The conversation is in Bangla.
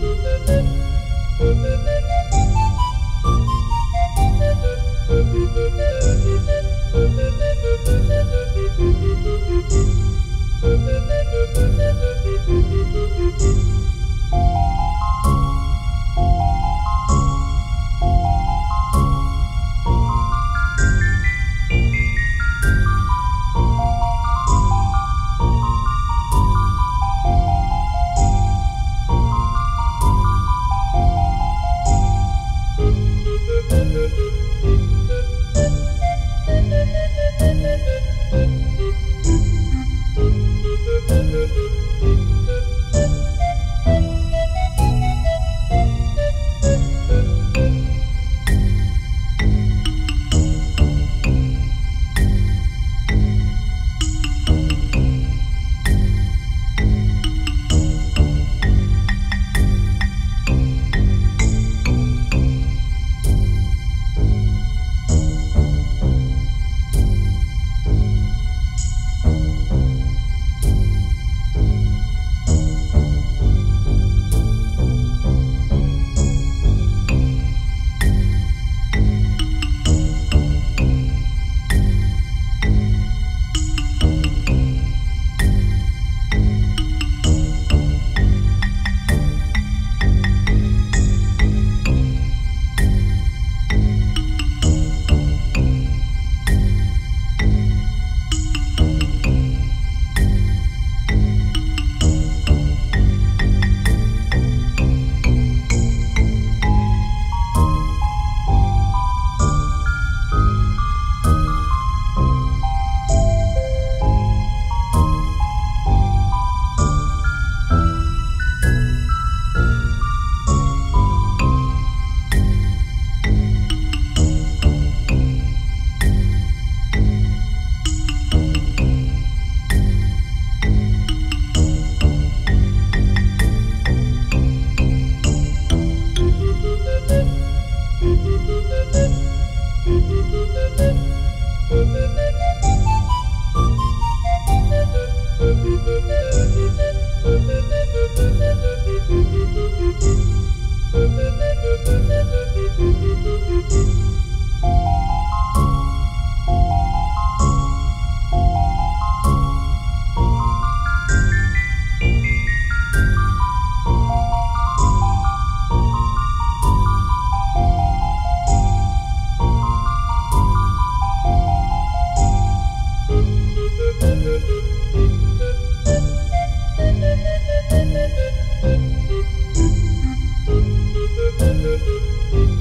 Thank you. Thank you. Música